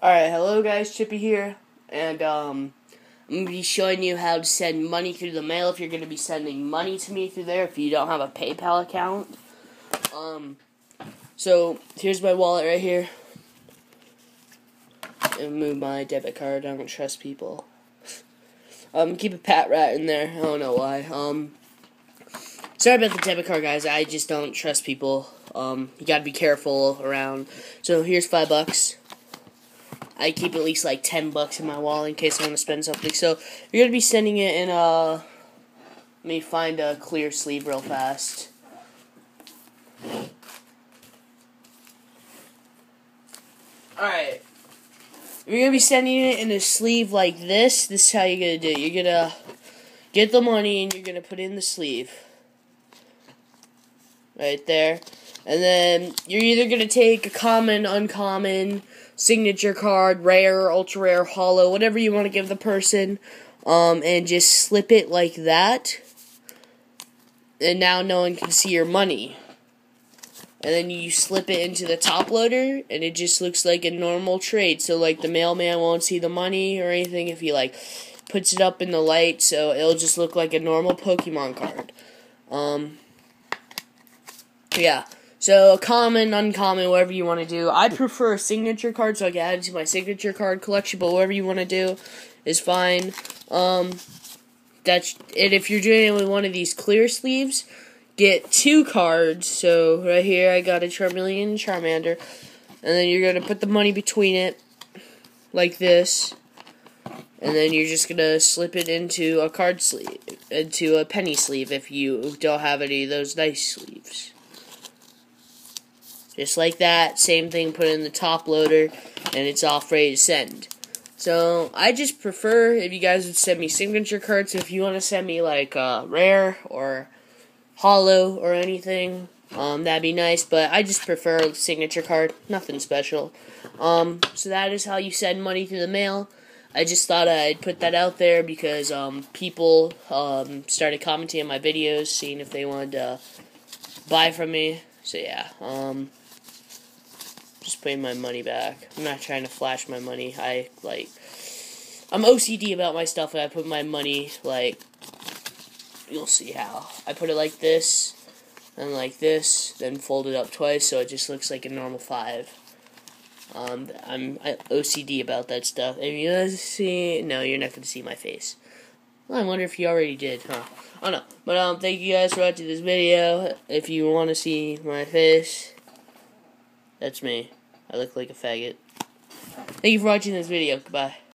Alright, hello guys, Chippy here, and um, I'm going to be showing you how to send money through the mail if you're going to be sending money to me through there if you don't have a PayPal account. Um, so, here's my wallet right here. And move my debit card, I don't trust people. Um, keep a pat rat in there, I don't know why. Um, sorry about the debit card, guys, I just don't trust people. Um, you gotta be careful around. So, here's five bucks. I keep at least like 10 bucks in my wallet in case I want to spend something. So you're going to be sending it in a. Let me find a clear sleeve real fast. Alright. You're going to be sending it in a sleeve like this. This is how you're going to do it. You're going to get the money and you're going to put in the sleeve. Right there. And then you're either going to take a common, uncommon, signature card, rare, ultra rare, holo, whatever you want to give the person, um, and just slip it like that. And now no one can see your money. And then you slip it into the top loader, and it just looks like a normal trade. So, like, the mailman won't see the money or anything if he, like, puts it up in the light, so it'll just look like a normal Pokemon card. Um, yeah. So common, uncommon, whatever you want to do. I prefer a signature card, so I can add it to my signature card collection. But whatever you want to do is fine. Um, that's and if you're doing it with one of these clear sleeves, get two cards. So right here, I got a Charmeleon Charmander, and then you're gonna put the money between it, like this. And then you're just gonna slip it into a card sleeve, into a penny sleeve if you don't have any of those nice sleeves. Just like that, same thing, put in the top loader, and it's off ready to send. So, I just prefer if you guys would send me signature cards. If you want to send me, like, uh, rare or holo or anything, um, that'd be nice. But I just prefer signature card. Nothing special. Um, so that is how you send money through the mail. I just thought I'd put that out there because, um, people, um, started commenting on my videos, seeing if they wanted to buy from me. So, yeah, um just putting my money back. I'm not trying to flash my money. I like I'm OCD about my stuff and I put my money like you'll see how. I put it like this and like this, then fold it up twice so it just looks like a normal 5. Um, I'm I, OCD about that stuff. If you guys see, no, you're not gonna see my face. Well, I wonder if you already did, huh? Don't know. But um, thank you guys for watching this video. If you want to see my face, that's me. I look like a faggot. Thank you for watching this video. Goodbye.